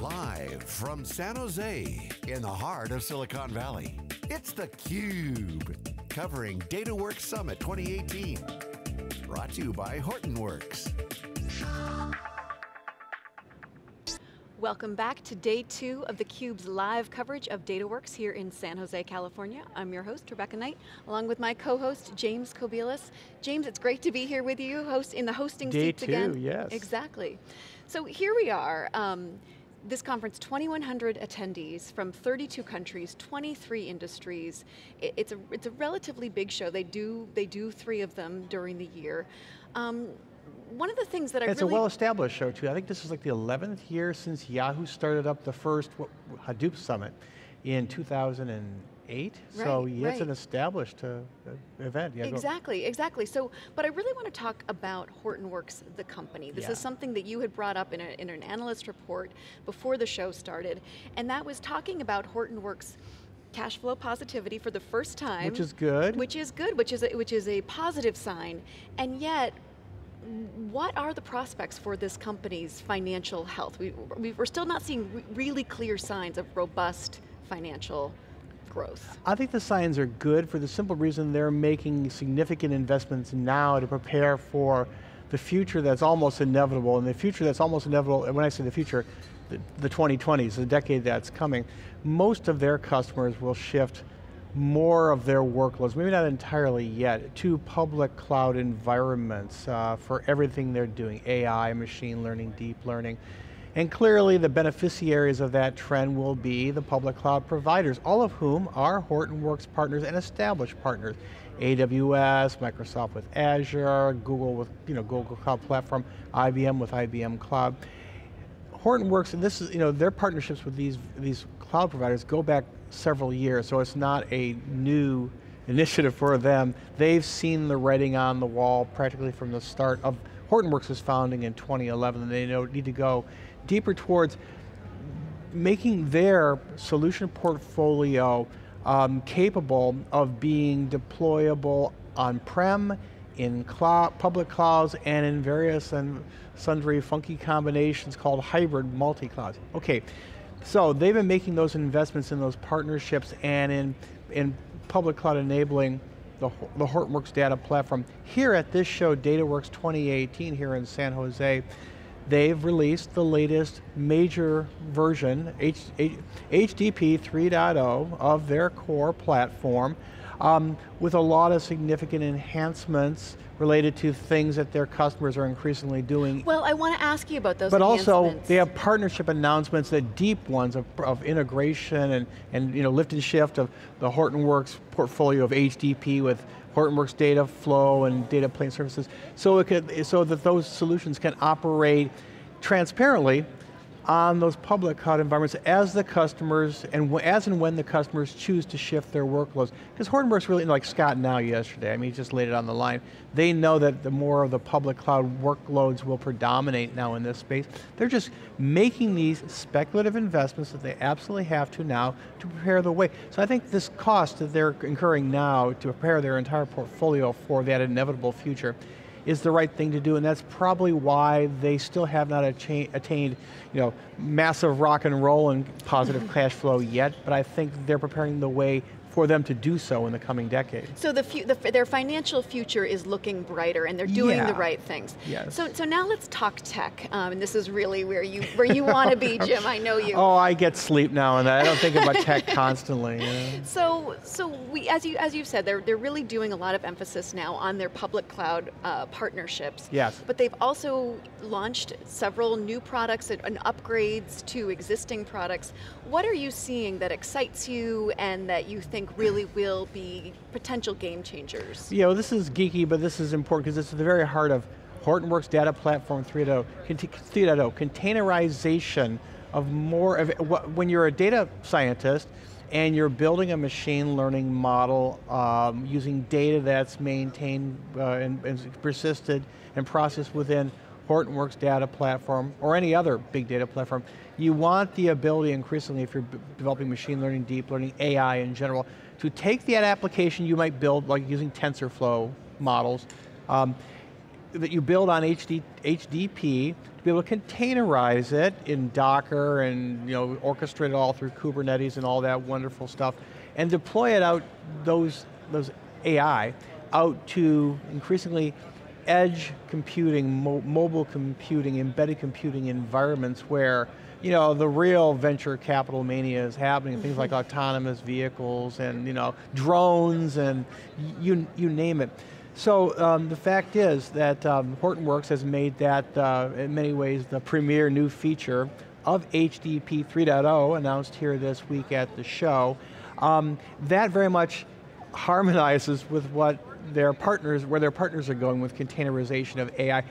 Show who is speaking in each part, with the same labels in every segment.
Speaker 1: Live from San Jose, in the heart of Silicon Valley, it's theCUBE, covering DataWorks Summit 2018. Brought to you by Hortonworks.
Speaker 2: Welcome back to day two of theCUBE's live coverage of DataWorks here in San Jose, California. I'm your host, Rebecca Knight, along with my co-host, James Kobielus. James, it's great to be here with you, host in the hosting
Speaker 3: day
Speaker 2: seats
Speaker 3: two,
Speaker 2: again.
Speaker 3: yes.
Speaker 2: Exactly. So here we are. Um, this conference, 2,100 attendees from 32 countries, 23 industries. It, it's, a, it's a relatively big show. They do, they do three of them during the year. Um, one of the things that I
Speaker 3: it's
Speaker 2: really-
Speaker 3: a well-established show too. I think this is like the 11th year since Yahoo started up the first Hadoop Summit in 2008. So
Speaker 2: Right,
Speaker 3: yeah, it's an established uh, event. Yeah,
Speaker 2: Exactly, exactly. So, but I really want to talk about Hortonworks, the company. This
Speaker 3: Yeah.
Speaker 2: is something that you had brought up in, a, in an analyst report before the show started, and that was talking about Hortonworks cash flow positivity for the first time.
Speaker 3: Which is good.
Speaker 2: Which is good, which is a, which is a positive sign, and yet, what are the prospects for this company's financial health? We, we, we're still not seeing re- really clear signs of robust financial growth.
Speaker 3: I think the signs are good for the simple reason they're making significant investments now to prepare for the future that's almost inevitable, and the future that's almost inevitable, and when I say the future, the, the 2020s, the decade that's coming, most of their customers will shift more of their workloads, maybe not entirely yet, to public cloud environments uh, for everything they're doing, AI, machine learning, deep learning. And clearly the beneficiaries of that trend will be the public cloud providers, all of whom are Hortonworks partners and established partners. AWS, Microsoft with Azure, Google with you know, Google Cloud Platform, IBM with IBM Cloud. Hortonworks, and this is, you know, their partnerships with these, these cloud providers go back several years, so it's not a new initiative for them. They've seen the writing on the wall practically from the start of Hortonworks' was founding in 2011, and they know, need to go deeper towards making their solution portfolio um, capable of being deployable on-prem, in cloud, public clouds, and in various and sundry funky combinations called hybrid multi-clouds. Okay, so they've been making those investments in those partnerships and in, in public cloud enabling the, the Hortonworks data platform. Here at this show, DataWorks 2018 here in San Jose, they've released the latest major version, H, H, HDP 3.0 of their core platform um, with a lot of significant enhancements related to things that their customers are increasingly doing.
Speaker 2: Well, I want to ask you about those
Speaker 3: But also, they have partnership announcements, that deep ones of, of integration and, and you know, lift and shift of the Hortonworks portfolio of HDP with Hortonworks data flow and data plane services, so, it could, so that those solutions can operate transparently on those public cloud environments as the customers, and as and when the customers choose to shift their workloads. Because Hortonworks really, like Scott Gnau yesterday, I mean, he just laid it on the line. They know that the more of the public cloud workloads will predominate now in this space. They're just making these speculative investments that they absolutely have to now to prepare the way. So I think this cost that they're incurring now to prepare their entire portfolio for that inevitable future is the right thing to do, and that's probably why they still have not attained you know, massive rock and roll and positive cash flow yet, but I think they're preparing the way for them to do so in the coming decade.
Speaker 2: So the, the their financial future is looking brighter, and they're doing the right things.
Speaker 3: Yes.
Speaker 2: So so now let's talk tech, um, and this is really where you where you want to be, Jim. I know you.
Speaker 3: Oh, I get sleep now and. I don't think about tech constantly. yeah.
Speaker 2: So, so we, as you as you've said, they're they're really doing a lot of emphasis now on their public cloud uh, partnerships.
Speaker 3: Yes.
Speaker 2: But they've also launched several new products and, and upgrades to existing products. What are you seeing that excites you and that you think really will be potential game changers?
Speaker 3: You know, this is geeky, but this is important because it's at the very heart of Hortonworks Data Platform 3.0, 3.0, containerization of more of, when you're a data scientist and you're building a machine learning model um, using data that's maintained uh, and, and persisted and processed within Hortonworks data platform, or any other big data platform, you want the ability increasingly, if you're developing machine learning, deep learning, AI in general, to take that application you might build, like using TensorFlow models, um, that you build on HD, HDP, to be able to containerize it in Docker and you know, orchestrate it all through Kubernetes and all that wonderful stuff, and deploy it out, those, those AI, out to increasingly edge computing, mo mobile computing, embedded computing environments where you know, the real venture capital mania is happening, mm -hmm. things like mm-hmm. autonomous vehicles and you know, drones and you, you name it. So um, the fact is that um, Hortonworks has made that, uh, in many ways, the premier new feature of HDP 3.0, announced here this week at the show. Um, that very much harmonizes with what their partners, where their partners are going with containerization of AI.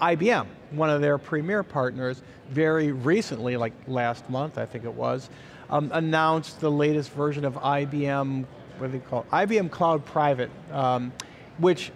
Speaker 3: IBM, one of their premier partners, very recently, like last month I think it was, um, announced the latest version of IBM, what do they call it? IBM Cloud Private, um, which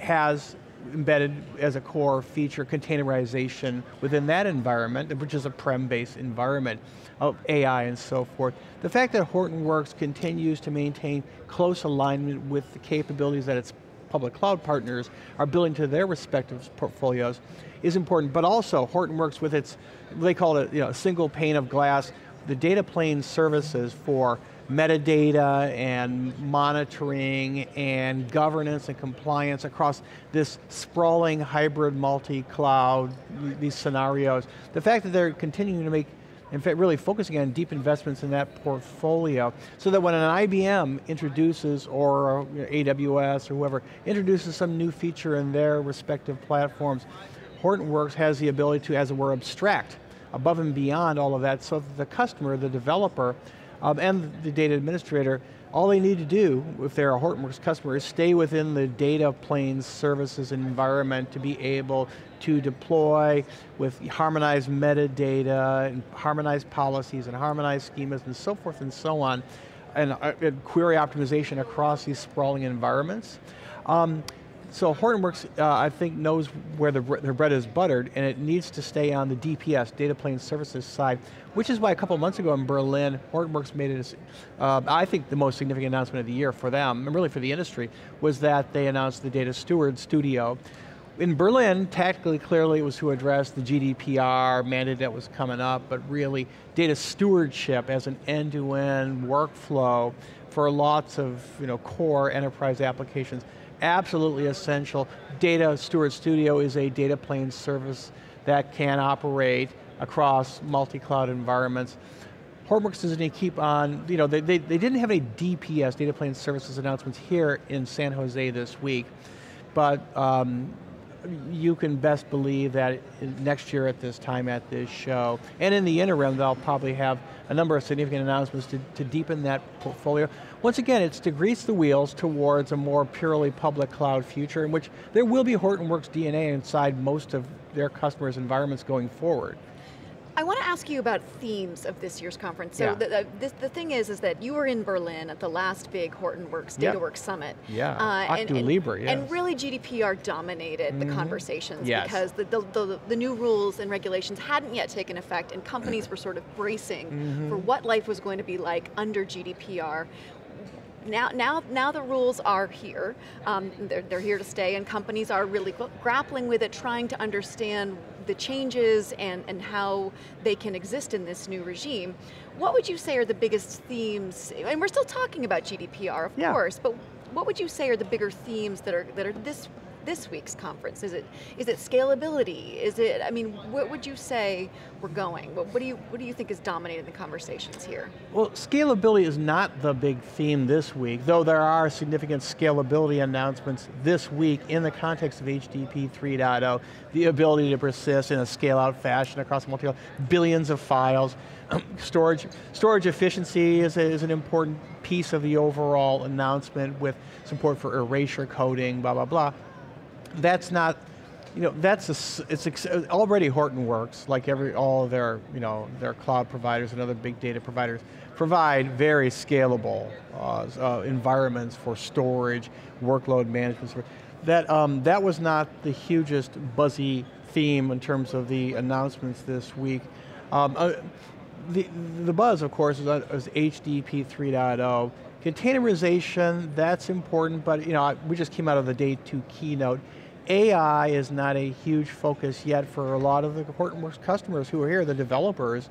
Speaker 3: has embedded as a core feature containerization within that environment, which is a prem-based environment of AI and so forth. The fact that Hortonworks continues to maintain close alignment with the capabilities that its public cloud partners are building to their respective portfolios is important, but also Hortonworks with its, they call it you know, a single pane of glass, the data plane services for metadata and monitoring and governance and compliance across this sprawling hybrid multi-cloud, these scenarios. The fact that they're continuing to make in fact really focusing on deep investments in that portfolio so that when an IBM introduces or AWS or whoever introduces some new feature in their respective platforms, Hortonworks has the ability to, as it were, abstract above and beyond all of that so that the customer, the developer, um, and the data administrator, all they need to do, if they're a Hortonworks customer, is stay within the data planes services environment to be able to deploy with harmonized metadata, and harmonized policies, and harmonized schemas, and so forth and so on, and, uh, and query optimization across these sprawling environments. Um, so Hortonworks, uh, I think, knows where the, their bread is buttered, and it needs to stay on the DPS, data plane services side, which is why a couple months ago in Berlin, Hortonworks made it, uh, I think the most significant announcement of the year for them, and really for the industry, was that they announced the Data Steward Studio. In Berlin, tactically, clearly, it was to address the GDPR mandate that was coming up, but really, data stewardship as an end-to-end -end workflow for lots of you know, core enterprise applications absolutely essential. Data Steward Studio is a data plane service that can operate across multi-cloud environments. Hortonworks doesn't keep on, you know, they, they, they didn't have any DPS, data plane services announcements here in San Jose this week, but um, you can best believe that next year at this time at this show, and in the interim they'll probably have a number of significant announcements to, to deepen that portfolio. Once again, it's to grease the wheels towards a more purely public cloud future in which there will be Hortonworks DNA inside most of their customers' environments going forward.
Speaker 2: I want to ask you about themes of this year's conference. So yeah. the, the, this, the, thing is, is that you were in Berlin at the last big Hortonworks. DataWorks Summit.
Speaker 3: Yeah, uh, and, and, Libre, yes.
Speaker 2: and really GDPR dominated mm -hmm. the mm-hmm. conversations
Speaker 3: yes.
Speaker 2: because the, the, the, new rules and regulations hadn't yet taken effect and companies were sort of bracing mm -hmm. for what life was going to be like under GDPR now, now, now the rules are here. Um, they're, they're here to stay and companies are really grappling with it, trying to understand the changes and, and how they can exist in this new regime. What would you say are the biggest themes, and we're still talking about GDPR, of yeah. course, but what would you say are the bigger themes that are, that are this this week's conference? Is it is it scalability? Is it? I mean, what would you say we're going? What, what do you what do you think is dominating the conversations here?
Speaker 3: Well, scalability is not the big theme this week, though there are significant scalability announcements this week in the context of HDP 3.0. The ability to persist in a scale-out fashion across multiple billions of files. storage, storage efficiency is, a, is an important piece of the overall announcement with support for erasure coding, blah, blah, blah that's not, you know, that's a, it's already Hortonworks, like every all their, you know, their cloud providers and other big data providers provide very scalable uh, uh, environments for storage, workload management. That um, that was not the hugest buzzy theme in terms of the announcements this week. Um, uh, the, the buzz, of course, is, is HDP 3.0. Containerization, that's important, but you know, we just came out of the day two keynote AI is not a huge focus yet for a lot of the Hortonworks customers who are here, the developers.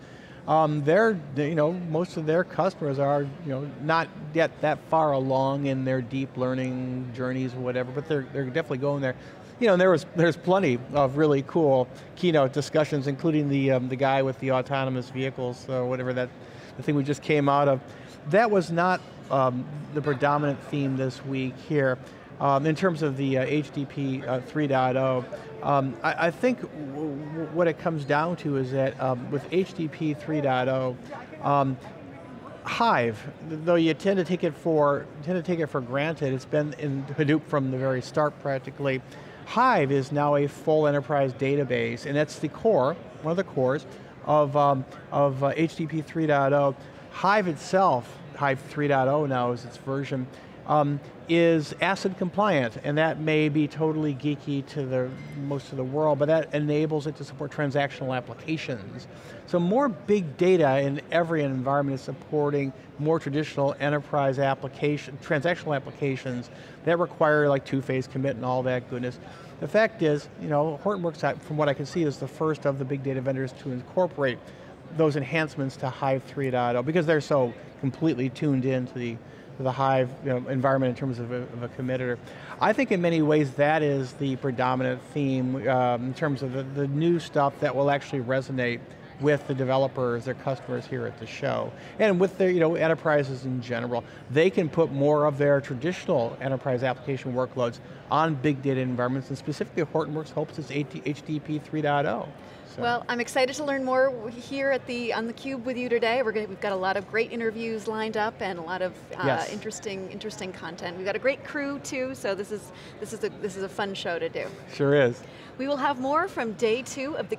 Speaker 3: Um, they're, you know, most of their customers are, you know, not yet that far along in their deep learning journeys or whatever, but they're, they're definitely going there. You know, and there was, there's plenty of really cool keynote discussions, including the, um, the guy with the autonomous vehicles, or whatever that, the thing we just came out of. That was not um, the predominant theme this week here. Um, in terms of the uh, HDP uh, 3.0, um, I, I, think what it comes down to is that um, with HDP 3.0, um, Hive, though you tend to take it for tend to take it for granted, it's been in Hadoop from the very start practically. Hive is now a full enterprise database, and that's the core, one of the cores of, um, of uh, HDP 3.0. Hive itself, Hive 3.0 now is its version, um, is ACID compliant, and that may be totally geeky to the most of the world, but that enables it to support transactional applications. So more big data in every environment is supporting more traditional enterprise application, transactional applications that require like two-phase commit and all that goodness. The fact is, you know, Hortonworks, from what I can see, is the first of the big data vendors to incorporate those enhancements to Hive 3.0 because they're so completely tuned in to the the Hive you know, environment in terms of a, of a, committer. I think in many ways that is the predominant theme um, in terms of the, the new stuff that will actually resonate with the developers, their customers here at the show. And with their you know, enterprises in general. They can put more of their traditional enterprise application workloads on big data environments, and specifically Hortonworks hopes it's HDP 3.0.
Speaker 2: So. Well, I'm excited to learn more here at the on the Cube with you today. We're going we've got a lot of great interviews lined up and a lot of uh, yes. interesting interesting content. We've got a great crew too, so this is this is a this is a fun show to do.
Speaker 3: Sure is.
Speaker 2: We will have more from day two of the